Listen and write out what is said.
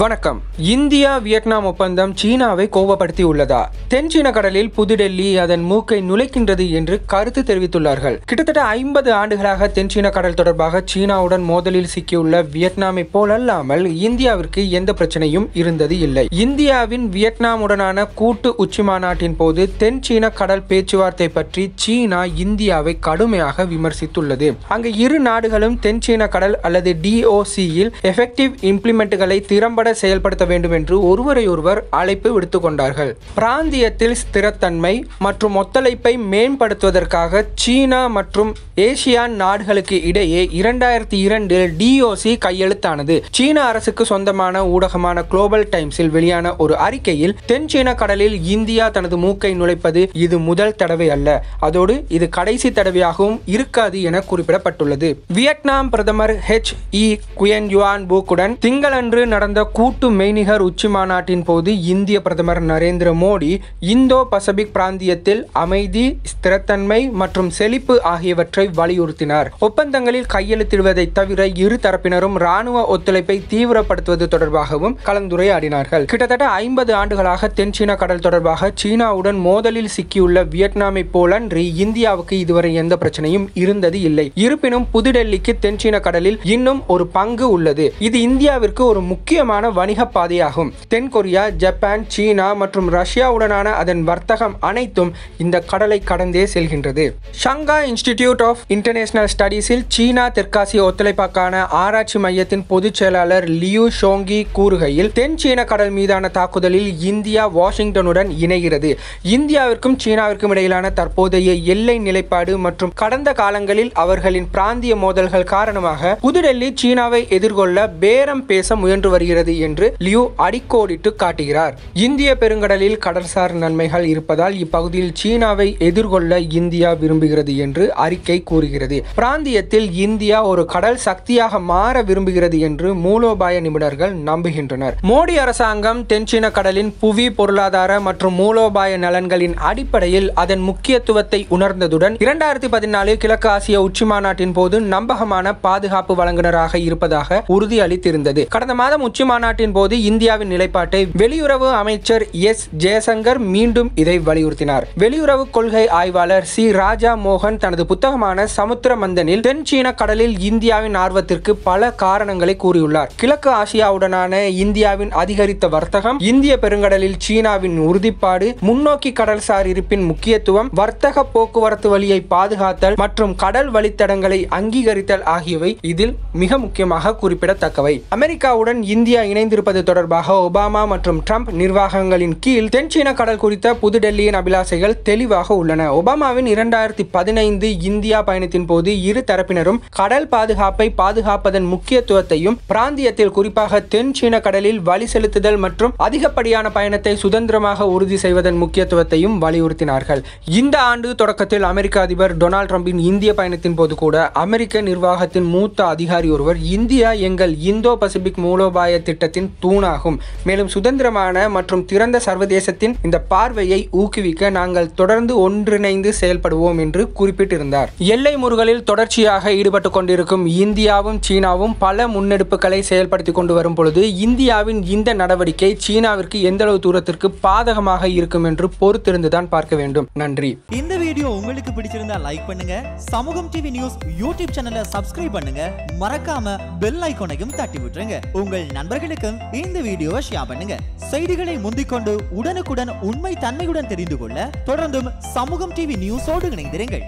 வணக்கம். India Vietnam ஒப்பந்தம் சீனாவை கோபப்படுத்தி உள்ளதா? தென்சீன கடலில் புதுடெல்லி அதன் மூக்கை நுழைக்கின்றது என்று கருத்து தெரிவித்துள்ளார்கள். கிட்டத்தட்ட ஐம்பது ஆண்டுகளாக தென்சீன கடல் தொடர்பாக சீனாவுடன் மோதலில் சிக்கியுள்ள வியட்நாமை போலல்லாமல் இந்தியாவிற்கு எந்த பிரச்சனையும் இருந்தது இல்லை. இந்தியாவின் வியட்நாமுடனான கூட்டு உச்சி மாநாட்டின் போது தென் சீன கடல் பேச்சுவார்த்தை பற்றி சீனா இந்தியாவை கடுமையாக விமர்சித்துள்ளது. அங்கு இரு நாடுகளும் தென் சீன கடல் அல்லது டிஓசியில் எஃபெக்டிவ் இம்ப்ளிமெண்ட்டுகளை திறம்பட செயல்படுத்த வேண்டும் என்று ஒருவரையொருவர் அழைப்பு விடுத்துக்கொண்டார்கள். பிராந்தியத்தில் ஸ்திரத்தன்மை மற்றும் ஒத்துழைப்பை மேம்படுத்துவதற்காக சீனா மற்றும் ஏசியான் நாடுகளுக்கு இடையே இரண்டாயிரத்தி இரண்டில் டிஓசி கையெழுத்தானது. சீன அரசுக்கு சொந்தமான ஊடகமான குளோபல் டைம்ஸில் வெளியான ஒரு அறிக்கையில் தென் சீன கடலில் இந்தியா தனது மூக்கை நுழைப்பது இது முதல் தடவை அல்ல. அதோடு இது கடைசி தடவையாகவும் இருக்காது என குறிப்பிடப்பட்டுள்ளது. வியட்நாம் பிரதமர் ஹெச் இ குயன் யுவான் பூக்குடன் திங்களன்று நடந்த கூட்டு மெய்நிகர் உச்சி மாநாட்டின் போது இந்திய பிரதமர் நரேந்திர மோடி இந்தோ பசபிக் பிராந்தியத்தில் அமைதி ஸ்திரத்தன்மை மற்றும் செழிப்பு ஆகியவற்றை வலியுறுத்தினார். ஒப்பந்தங்களில் கையெழுத்திடுவதை தவிர இரு தரப்பினரும் ராணுவ ஒத்துழைப்பை தீவிரப்படுத்துவது தொடர்பாகவும் கலந்துரையாடினார்கள். கிட்டத்தட்ட ஐம்பது ஆண்டுகளாக தென்சீன கடல் தொடர்பாக சீனாவுடன் மோதலில் சிக்கியுள்ள வியட்நாமை போலன்றி இந்தியாவுக்கு இதுவரை எந்த பிரச்சனையும் இருந்தது இல்லை. இருப்பினும் புதுடெல்லிக்கு தென்சீன கடலில் இன்னும் ஒரு பங்கு உள்ளது. இது இந்தியாவிற்கு ஒரு முக்கியமான வணிக பாதையாகும் தென் கொரியா ஜப்பான் சீனா மற்றும் ரஷ்யாவுடனான அதன் வர்த்தகம் அனைத்தும் இந்த கடலை கடந்தே செல்கின்றது. ஷங்காய் இன்ஸ்டிடியூட் ஆஃப் இன்டர்நேஷனல் ஸ்டடீஸில் சீனா தெற்காசிய ஒத்துழைப்புக்கான ஆராய்ச்சி மையத்தின் பொதுச் செயலாளர் லியூ ஷோங்கி கூறுகையில் தென் சீன கடல் மீதான தாக்குதலில் இந்தியா வாஷிங்டனுடன் இணைகிறது. இந்தியாவிற்கும் சீனாவிற்கும் இடையிலான தற்போதைய எல்லை நிலைப்பாடு மற்றும் கடந்த காலங்களில் அவர்களின் பிராந்திய மோதல்கள் காரணமாக புதுடெல்லி சீனாவை எதிர்கொள்ள பேரம் பேச முயன்று வருகிறது. என்று லியூ அடிக்கோடிட்டு காட்டுகிறார். இந்திய பெருங்கடலில் கடற்சார் நன்மைகள் இருப்பதால் இப்பகுதியில் சீனாவை எதிர்கொள்ள இந்தியா விரும்புகிறது என்று அறிக்கை கூறுகிறது. பிராந்தியத்தில் இந்தியா ஒரு கடல் சக்தியாக மாற விரும்புகிறது என்று மூலோபாய நிபுணர்கள் நம்புகின்றனர். மோடி அரசாங்கம் தென்சீன கடலின் புவி பொருளாதார மற்றும் மூலோபாய நலன்களின் அடிப்படையில் அதன் முக்கியத்துவத்தை உணர்ந்ததுடன் இரண்டாயிரத்தி பதினாலு கிழக்கு ஆசிய உச்சி மாநாட்டின் போது நம்பகமான பாதுகாப்பு வழங்குனராக இருப்பதாக உறுதியளித்திருந்தது. கடந்த மாதம் உச்சி மாநாட்டின் போது இந்தியாவின் நிலைப்பாட்டை வெளியுறவு அமைச்சர் எஸ் ஜெயசங்கர் மீண்டும் இதை வலியுறுத்தினார். வெளியுறவு கொள்கை ஆய்வாளர் சி ராஜா மோகன் தனது புத்தகமான சமுத்திர மந்தனில் தென் சீன கடலில் இந்தியாவின் ஆர்வத்திற்கு பல காரணங்களை கூறியுள்ளார். கிழக்கு ஆசியாவுடனான இந்தியாவின் அதிகரித்த வர்த்தகம் இந்திய பெருங்கடலில் சீனாவின் உறுதிப்பாடு முன்னோக்கி கடல்சார் இருப்பின் முக்கியத்துவம் வர்த்தக போக்குவரத்து வழியை பாதுகாத்தல் மற்றும் கடல் வழித்தடங்களை அங்கீகரித்தல் ஆகியவை இதில் மிக முக்கியமாக குறிப்பிடத்தக்கவை. அமெரிக்காவுடன் இந்தியா இணைந்திருப்பது தொடர்பாக ஒபாமா மற்றும் ட்ரம்ப் நிர்வாகங்களின் கீழ் தென்சீன கடல் குறித்த புதுடெல்லியின் அபிலாசைகள் தெளிவாக உள்ளன. ஒபாமாவின் இரண்டாயிரத்தி பதினைந்து இந்தியா பயணத்தின் போது இரு தரப்பினரும் கடல் பாதுகாப்பை பாதுகாப்பதன் முக்கியத்துவத்தையும் பிராந்தியத்தில் குறிப்பாக தென் சீன கடலில் வழி செலுத்துதல் மற்றும் அதிகப்படியான பயணத்தை சுதந்திரமாக உறுதி செய்வதன் முக்கியத்துவத்தையும் வலியுறுத்தினார்கள். இந்த ஆண்டு தொடக்கத்தில் அமெரிக்க அதிபர் டொனால்ட் ட்ரம்பின் இந்திய பயணத்தின் போது கூட அமெரிக்க நிர்வாகத்தின் மூத்த அதிகாரி ஒருவர் இந்தியா எங்கள் இந்தோ பசிபிக் மூலோபாய திட்டத்தின் தூணாகும். மேலும் சுதந்திரமான மற்றும் திறந்த சர்வதேசத்தின் இந்த பார்வையை ஊக்குவிக்க நாங்கள் தொடர்ந்து ஒன்றிணைந்து செயல்படுவோம் என்று குறிப்பிட்டிருந்தார். எல்லை முறுகளில் தொடர்ச்சியாக ஈடுபட்டு கொண்டிருக்கும் இந்தியாவும் சீனாவும் பல முன்னெடுப்புகளை செயல்படுத்தி கொண்டு வரும் பொழுது இந்தியாவின் இந்த நடவடிக்கை சீனாவிற்கு எந்தளவு தூரத்திற்கு பாதகமாக இருக்கும் என்று பொறுத்திருந்துதான் பார்க்க வேண்டும். நன்றி. இந்த வீடியோ உங்களுக்கு பிடிச்சிருந்தா லைக் பண்ணுங்க. சமூகம் டிவி நியூஸ் யூடியூப் சேனலை சப்ஸ்கிரைப் பண்ணுங்க. மறக்காம பெல் ஐகானையும் தட்டி விட்டுருங்க. உங்கள் நண்பர்களுக்கும் இந்த வீடியோவை ஷேர் பண்ணுங்க. செய்திகளை முந்திக்கொண்டு உடனுக்குடன் உண்மை தன்மையுடன் தெரிந்து கொள்ள தொடர்ந்தும் சமூகம் டிவி நியூஸோடு இணைந்திருங்கள்.